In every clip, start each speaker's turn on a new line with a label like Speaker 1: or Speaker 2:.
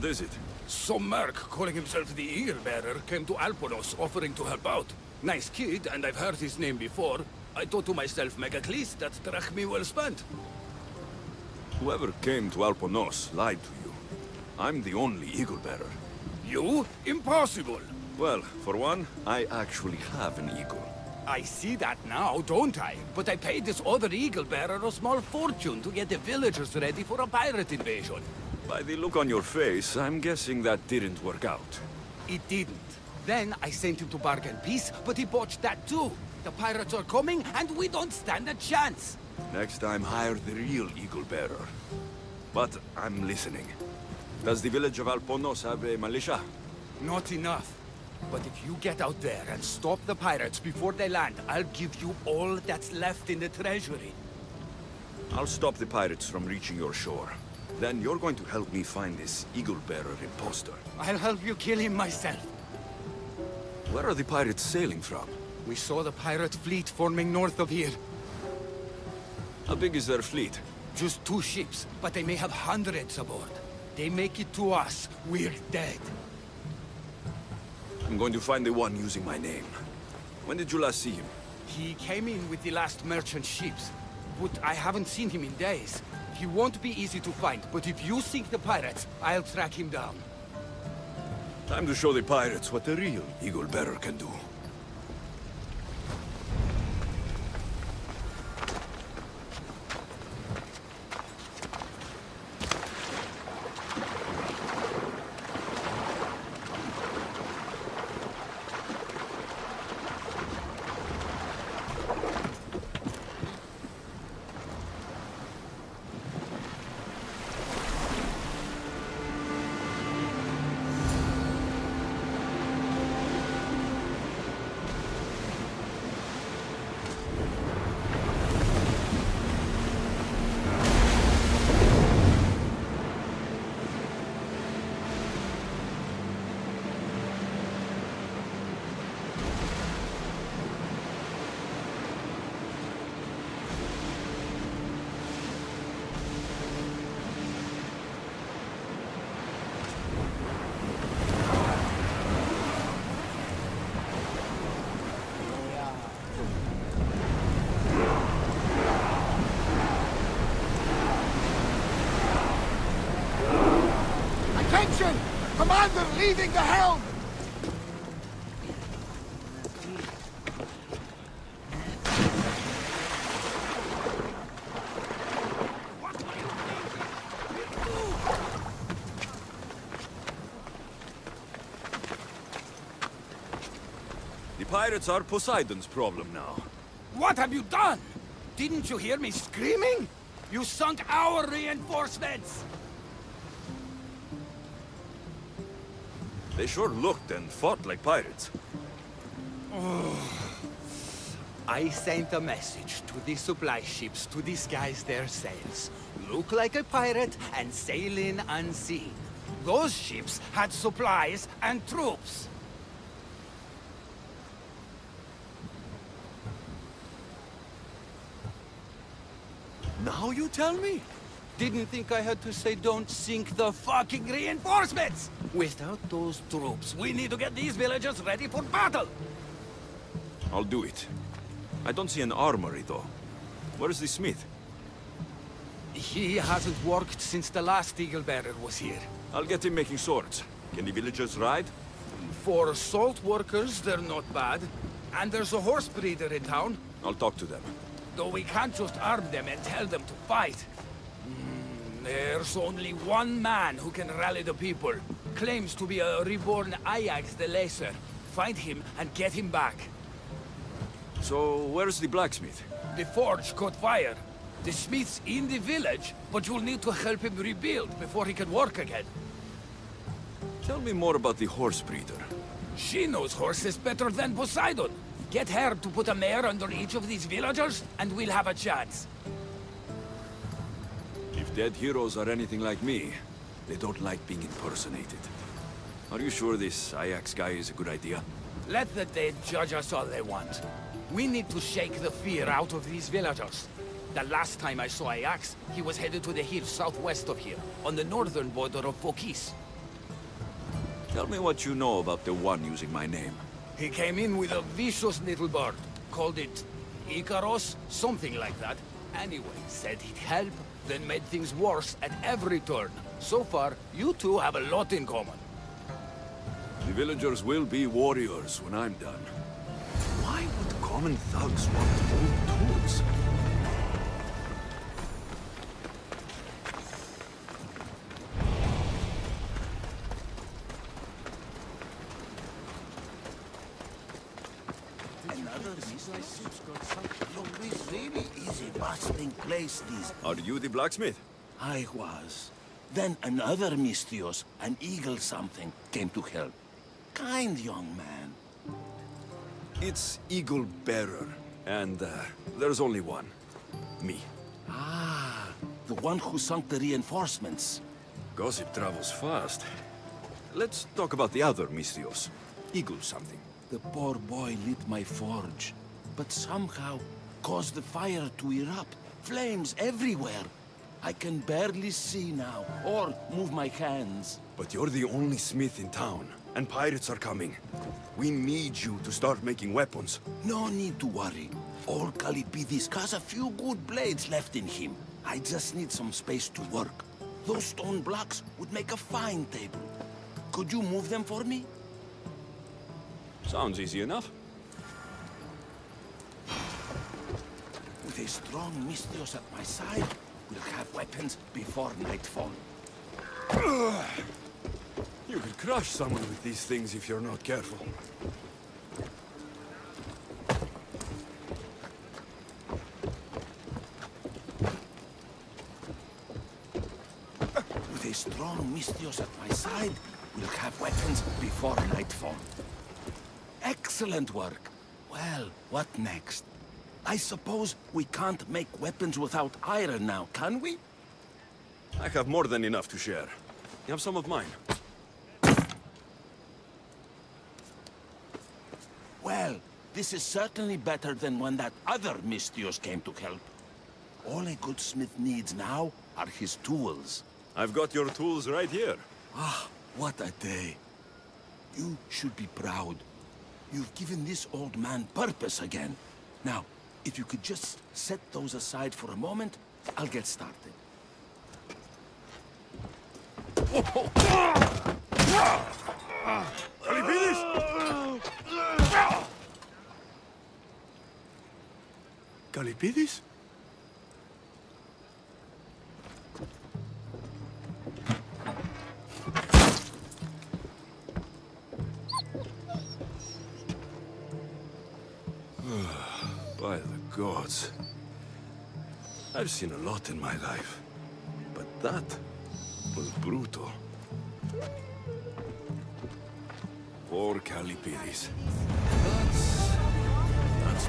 Speaker 1: What is it?
Speaker 2: Some merc calling himself the Eagle Bearer came to Alponos offering to help out. Nice kid, and I've heard his name before. I thought to myself, Megacles, that's drachmae well spent.
Speaker 1: Whoever came to Alponos lied to you. I'm the only Eagle Bearer.
Speaker 2: You? Impossible.
Speaker 1: Well, for one, I actually have an eagle.
Speaker 2: I see that now, don't I? But I paid this other Eagle Bearer a small fortune to get the villagers ready for a pirate invasion.
Speaker 1: By the look on your face, I'm guessing that didn't work out.
Speaker 2: It didn't. Then I sent him to bargain peace, but he botched that too. The pirates are coming, and we don't stand a chance.
Speaker 1: Next time, hire the real Eagle Bearer. But I'm listening. Does the village of Alponos have a militia?
Speaker 2: Not enough. But if you get out there and stop the pirates before they land, I'll give you all that's left in the treasury.
Speaker 1: I'll stop the pirates from reaching your shore. Then you're going to help me find this Eagle Bearer impostor.
Speaker 2: I'll help you kill him myself.
Speaker 1: Where are the pirates sailing from?
Speaker 2: We saw the pirate fleet forming north of here.
Speaker 1: How big is their fleet?
Speaker 2: Just two ships, but they may have hundreds aboard. They make it to us, we're dead.
Speaker 1: I'm going to find the one using my name. When did you last see him?
Speaker 2: He came in with the last merchant ships, but I haven't seen him in days. He won't be easy to find, but if you sink the pirates, I'll track him down.
Speaker 1: Time to show the pirates what the real Eagle Bearer can do.
Speaker 3: Commander leaving the helm!
Speaker 1: The pirates are Poseidon's problem now.
Speaker 2: What have you done? Didn't you hear me screaming? You sunk our reinforcements!
Speaker 1: They sure looked and fought like pirates.
Speaker 2: I sent a message to the supply ships to disguise their sails. Look like a pirate and sail in unseen. Those ships had supplies and troops. Now you tell me? Didn't think I had to say don't sink the fucking reinforcements! Without those troops, we need to get these villagers ready for battle!
Speaker 1: I'll do it. I don't see an armory, though. Where's the smith?
Speaker 2: He hasn't worked since the last Eagle Bearer was here.
Speaker 1: I'll get him making swords. Can the villagers ride?
Speaker 2: For salt workers, they're not bad. And there's a horse breeder in town.
Speaker 1: I'll talk to them.
Speaker 2: Though we can't just arm them and tell them to fight. There's only one man who can rally the people. Claims to be a reborn Ajax the Lesser. Find him and get him back.
Speaker 1: So, where's the blacksmith?
Speaker 2: The forge caught fire. The smith's in the village, but you'll need to help him rebuild before he can work again.
Speaker 1: Tell me more about the horse breeder.
Speaker 2: She knows horses better than Poseidon. Get her to put a mare under each of these villagers, and we'll have a chance.
Speaker 1: If dead heroes are anything like me, they don't like being impersonated. Are you sure this Ajax guy is a good idea?
Speaker 2: Let the dead judge us all they want. We need to shake the fear out of these villagers. The last time I saw Ajax, he was headed to the hills southwest of here, on the northern border of Phokis.
Speaker 1: Tell me what you know about the one using my name.
Speaker 2: He came in with a vicious little bird. Called it Icaros, something like that. Anyway, said he'd help, then made things worse at every turn. So far, you two have a lot in common.
Speaker 1: The villagers will be warriors when I'm done. Why would common thugs want old tools?
Speaker 4: Another Look, this really is a bustling place, this.
Speaker 1: Are you the blacksmith?
Speaker 4: I was. Then another Misthios, an eagle something, came to help. Kind young man.
Speaker 1: It's Eagle Bearer, and uh, there's only one. Me.
Speaker 4: Ah, the one who sunk the reinforcements.
Speaker 1: Gossip travels fast. Let's talk about the other Misthios. Eagle something.
Speaker 4: The poor boy lit my forge, but somehow caused the fire to erupt. Flames everywhere. I can barely see now, or move my hands.
Speaker 1: But you're the only smith in town, and pirates are coming. We need you to start making weapons.
Speaker 4: No need to worry. Old Kalipidis has a few good blades left in him. I just need some space to work. Those stone blocks would make a fine table. Could you move them for me?
Speaker 1: Sounds easy enough.
Speaker 4: A strong Misthios at my side, we'll have weapons before nightfall.
Speaker 1: You could crush someone with these things if you're not careful.
Speaker 4: With a strong Misthios at my side, we'll have weapons before nightfall. Excellent work. Well, what next? I suppose we can't make weapons without iron now, can we?
Speaker 1: I have more than enough to share. You have some of mine.
Speaker 4: Well, this is certainly better than when that other Misthios came to help. All a good smith needs now are his tools.
Speaker 1: I've got your tools right here.
Speaker 4: Ah, what a day. You should be proud. You've given this old man purpose again. Now, if you could just set those aside for a moment, I'll get started.
Speaker 1: Calipidis? By gods. I've seen a lot in my life. But that was brutal. Poor Calipidis. That's... that's.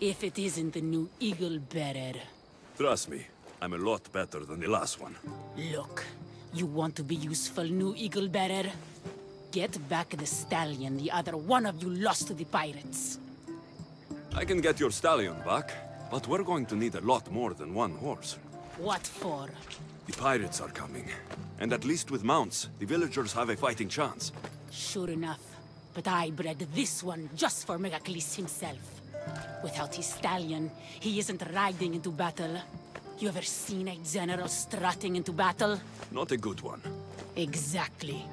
Speaker 5: If it isn't the new Eagle Bearer.
Speaker 1: Trust me, I'm a lot better than the last one.
Speaker 5: Look, you want to be useful, new Eagle Bearer? Get back the stallion the other one of you lost to the pirates.
Speaker 1: I can get your stallion back, but we're going to need a lot more than one horse.
Speaker 5: What for?
Speaker 1: The pirates are coming, and at least with mounts, the villagers have a fighting chance.
Speaker 5: Sure enough. But I bred this one just for Megacles himself. Without his stallion, he isn't riding into battle. You ever seen a general strutting into battle?
Speaker 1: Not a good one.
Speaker 5: Exactly.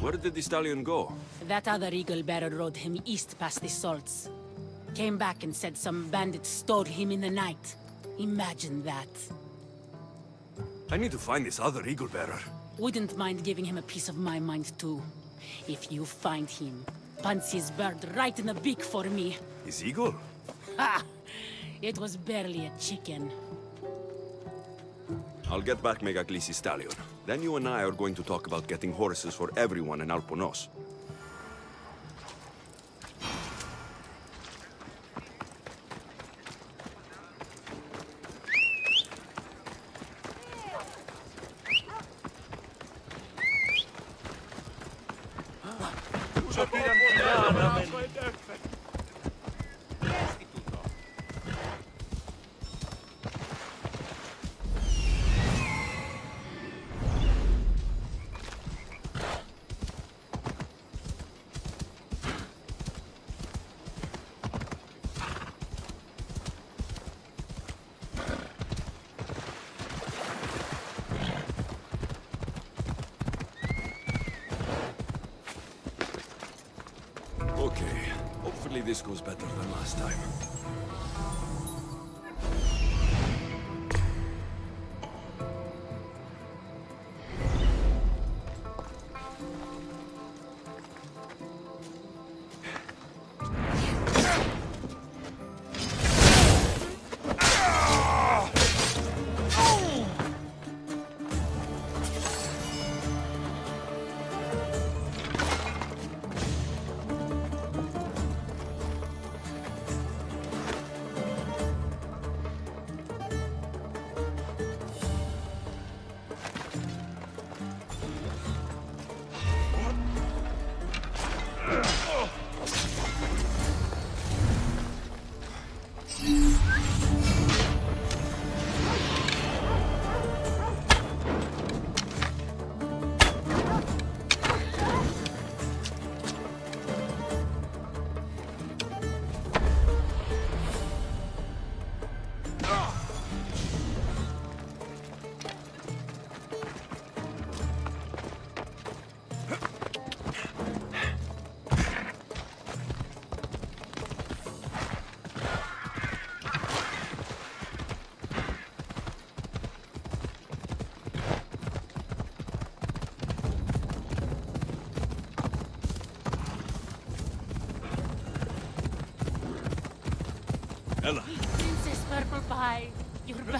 Speaker 1: Where did the stallion go?
Speaker 5: That other eagle bearer rode him east past the salts. Came back and said some bandits stole him in the night. Imagine that.
Speaker 1: I need to find this other eagle bearer.
Speaker 5: Wouldn't mind giving him a piece of my mind too. If you find him, punch his bird right in the beak for me.
Speaker 1: His eagle?
Speaker 5: Ha! It was barely a chicken.
Speaker 1: I'll get back Megacles's stallion. Then you and I are going to talk about getting horses for everyone in Alponos. Better than last time.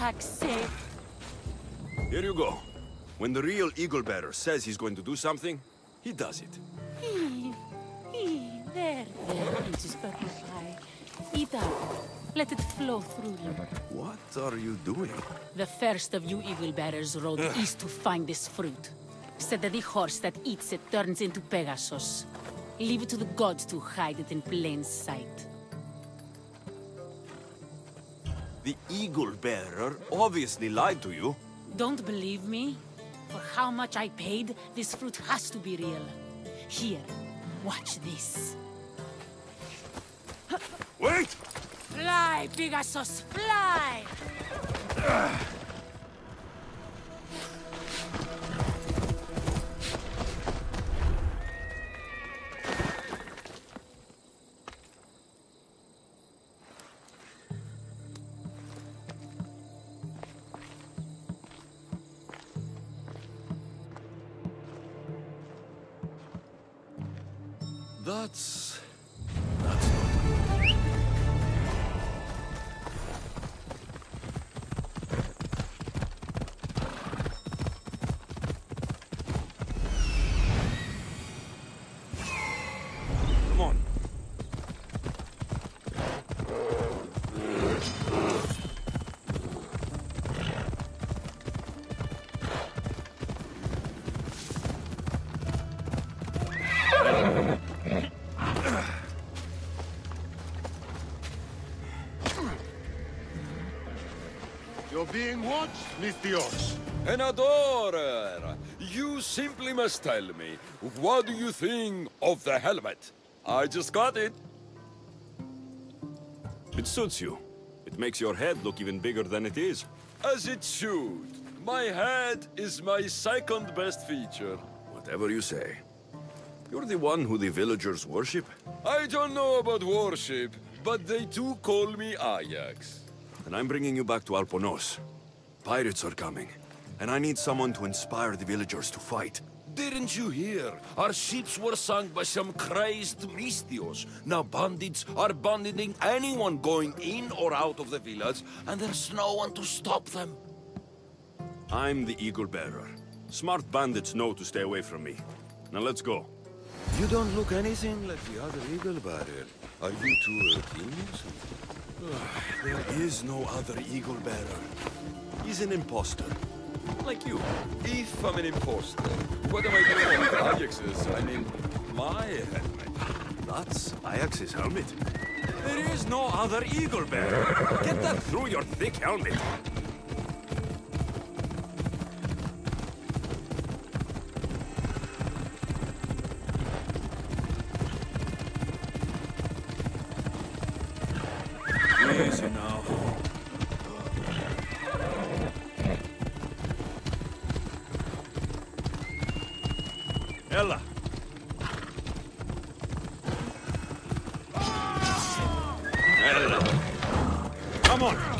Speaker 5: Back safe.
Speaker 1: here you go. When the real Eagle Bearer says he's going to do something, he does it.
Speaker 5: There, there, Princess Pie. Eat up. Let it flow through you.
Speaker 1: What are you doing?
Speaker 5: The first of you Eagle Bearers rode east to find this fruit. Said that the horse that eats it turns into Pegasus. Leave it to the gods to hide it in plain sight.
Speaker 1: The Eagle Bearer obviously lied to you.
Speaker 5: Don't believe me? For how much I paid, this fruit has to be real. Here, watch this.
Speaker 1: Wait!
Speaker 5: Fly, Pegasus, fly!
Speaker 1: That's
Speaker 3: You're being watched,
Speaker 6: An adorer! You simply must tell me, what do you think of the helmet? I just got it.
Speaker 1: It suits you. It makes your head look even bigger than it is.
Speaker 6: As it should. My head is my second best feature.
Speaker 1: Whatever you say. You're the one who the villagers worship?
Speaker 6: I don't know about worship, but they do call me Ajax.
Speaker 1: And I'm bringing you back to Alponos. Pirates are coming, and I need someone to inspire the villagers to fight.
Speaker 4: Didn't you hear? Our ships were sunk by some crazed Misthios. Now bandits are banditing anyone going in or out of the village, and there's no one to stop them.
Speaker 1: I'm the Eagle Bearer. Smart bandits know to stay away from me. Now let's go.
Speaker 7: You don't look anything like the other Eagle Bearer. Are you two a team or something?
Speaker 1: There is no other Eagle Bearer. He's an imposter. Like you.
Speaker 6: If I'm an imposter, what am I doing with Ajax's? I mean,
Speaker 1: my helmet. That's Ajax's helmet. There is no other eagle bearer. Get that through your thick helmet. Come on.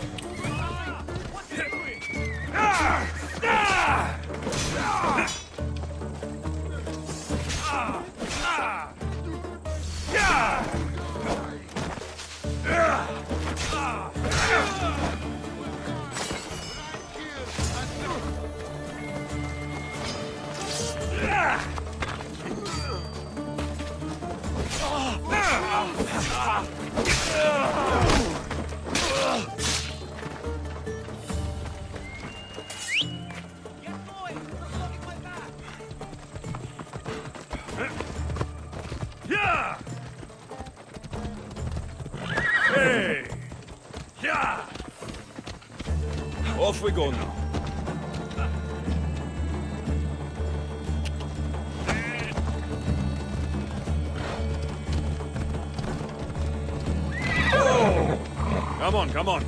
Speaker 1: Come on, come on.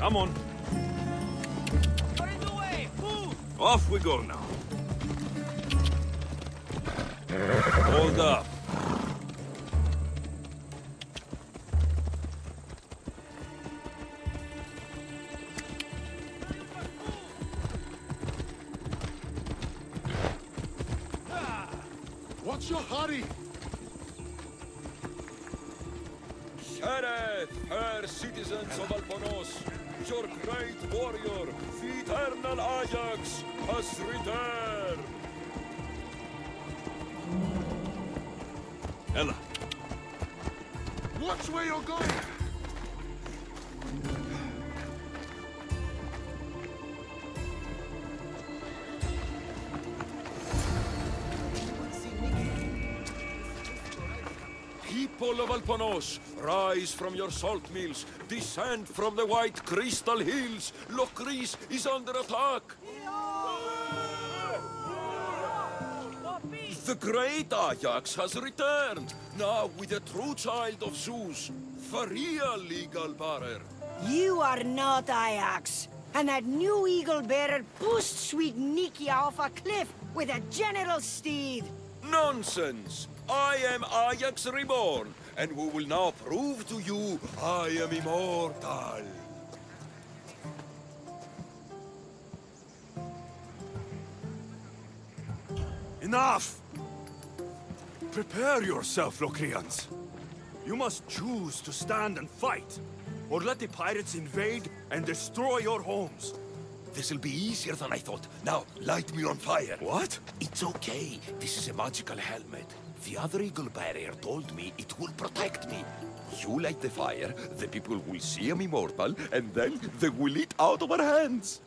Speaker 1: Come on. Off we go now. Hold up.
Speaker 6: Has returned.
Speaker 1: Ella,
Speaker 3: Watch where you're going!
Speaker 6: People of Alponos, rise from your salt mills, descend from the white crystal hills. Lokris is under attack. The great Ajax has returned, now with a true child of Zeus, Faria legal bearer.
Speaker 8: You are not Ajax. And that new eagle bearer pushed sweet Nikia off a cliff with a general steed.
Speaker 6: Nonsense! I am Ajax reborn, and we will now prove to you I am immortal.
Speaker 1: enough! Prepare yourself, Locrians. You must choose to stand and fight, or let the pirates invade and destroy your homes.
Speaker 6: This'll be easier than I thought. Now, light me on fire.
Speaker 1: What?
Speaker 6: It's okay. This is a magical helmet. The other eagle bearer told me it will protect me. You light the fire, the people will see I'm immortal, and then they will eat out of our hands.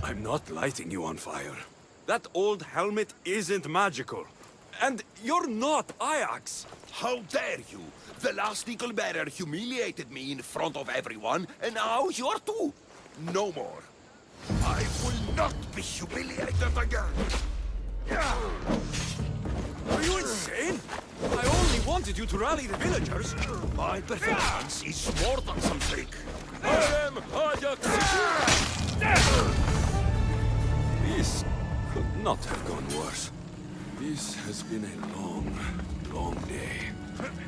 Speaker 1: I'm not lighting you on fire. That old helmet isn't magical. And you're not Ajax.
Speaker 6: How dare you? The last eagle bearer humiliated me in front of everyone, and now you're too. No more. I will not be humiliated again.
Speaker 1: Are you insane? I only wanted you to rally the villagers.
Speaker 6: My performance is more than some trick. I am Ajax!
Speaker 1: This not have gone worse. This has been a long, long day.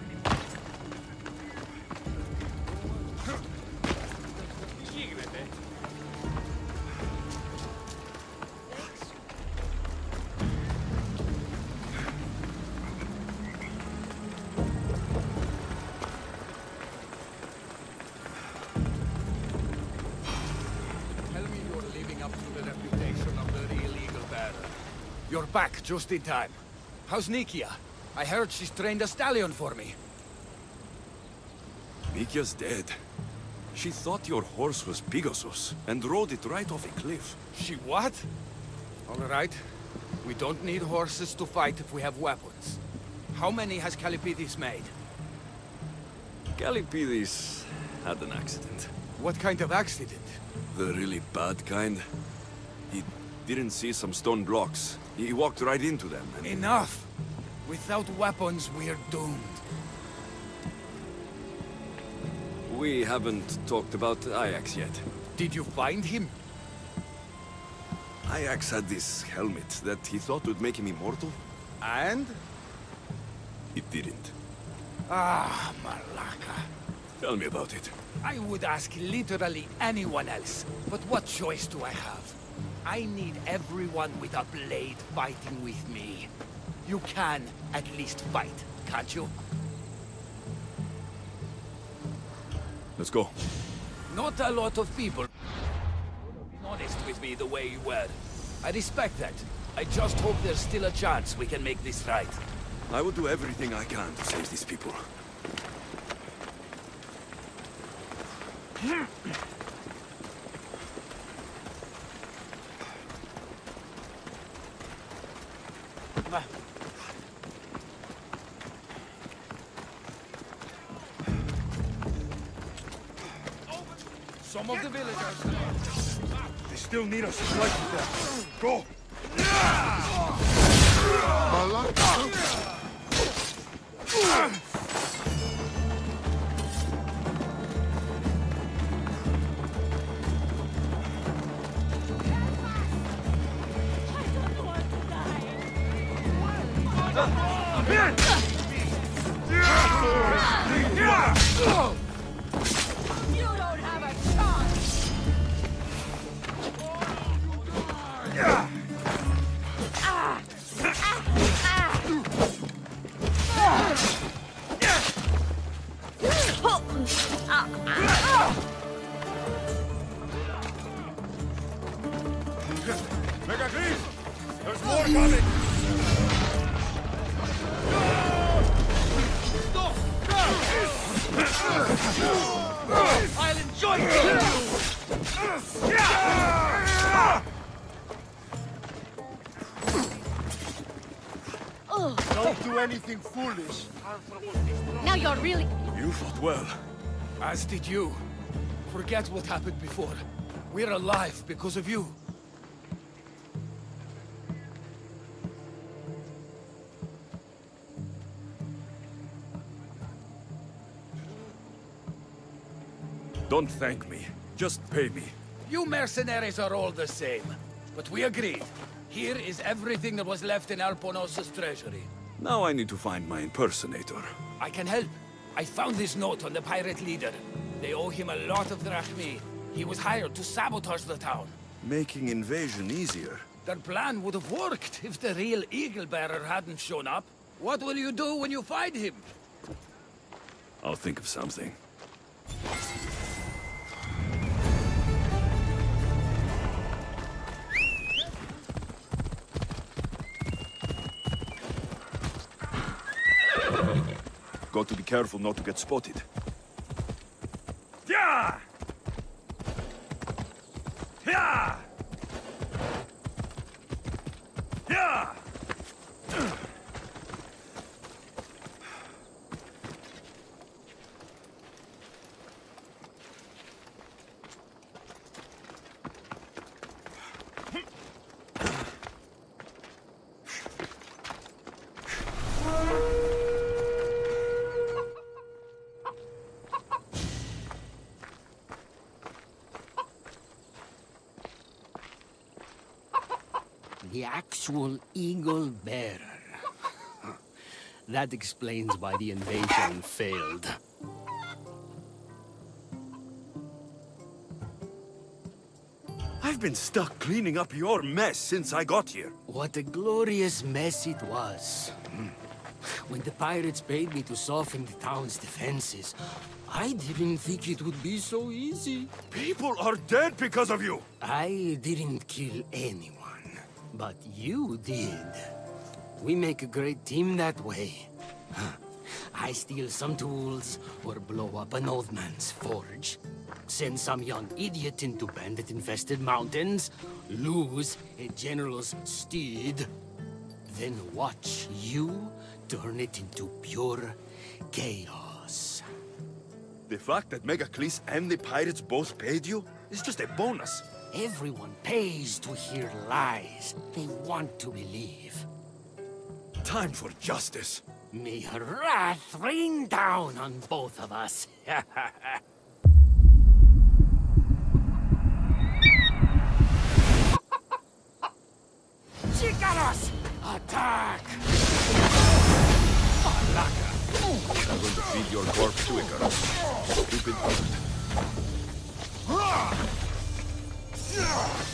Speaker 2: You're back just in time. How's Nikia? I heard she's trained a stallion for me.
Speaker 1: Nikia's dead. She thought your horse was Pegasus, and rode it right off a cliff.
Speaker 2: She what? All right. We don't need horses to fight if we have weapons. How many has Calipides made?
Speaker 1: Galipides had an accident.
Speaker 2: What kind of accident?
Speaker 1: The really bad kind. He didn't see some stone blocks. He walked right into them and...
Speaker 2: Enough! Without weapons, we're doomed.
Speaker 1: We haven't talked about Ajax yet.
Speaker 2: Did you find him?
Speaker 1: Ajax had this helmet that he thought would make him immortal.
Speaker 2: And?
Speaker 1: It didn't.
Speaker 2: Ah, Malaka.
Speaker 1: Tell me about it.
Speaker 2: I would ask literally anyone else, but what choice do I have? I need everyone with a blade fighting with me. You can at least fight, can't you?
Speaker 1: Let's go.
Speaker 2: Not a lot of people would have been honest with me the way you were. I respect that. I just hope there's still a chance we can make this right.
Speaker 1: I will do everything I can to save these people.
Speaker 2: Some of the villagers...
Speaker 1: They still need us to fight with them. Go!
Speaker 5: You
Speaker 1: Megacles! There's more coming! Stop!
Speaker 2: I'll enjoy killing you!
Speaker 3: Don't do anything foolish.
Speaker 5: Now you're really...
Speaker 1: You fought well.
Speaker 2: As did you. Forget what happened before. We're alive because of you.
Speaker 1: Don't thank me. Just pay me.
Speaker 2: You mercenaries are all the same. But we agreed. Here is everything that was left in Alponos's treasury.
Speaker 1: Now I need to find my impersonator.
Speaker 2: I can help. I found this note on the pirate leader. They owe him a lot of drachmae. He was hired to sabotage the town.
Speaker 1: Making invasion easier.
Speaker 2: Their plan would have worked if the real Eagle Bearer hadn't shown up. What will you do when you find him?
Speaker 1: I'll think of something. Got to be careful not to get spotted. Yeah!
Speaker 9: The actual Eagle Bearer. that explains why the invasion failed.
Speaker 1: I've been stuck cleaning up your mess since I got here.
Speaker 9: What a glorious mess it was. Hmm. When the pirates paid me to soften the town's defenses, I didn't think it would be so easy.
Speaker 1: People are dead because of you!
Speaker 9: I didn't kill anyone, but you did. We make a great team that way. I steal some tools, or blow up an old man's forge. Send some young idiot into bandit-infested mountains, lose a general's steed, then watch you turn it into pure chaos.
Speaker 1: The fact that Megacles and the pirates both paid you is just a bonus.
Speaker 9: Everyone pays to hear lies they want to believe.
Speaker 1: Time for justice.
Speaker 9: May her wrath rain down on both of us. she got us! Attack!
Speaker 2: Malaka!
Speaker 1: I will feed your corpse to Icarus. Stupid bird. Yeah.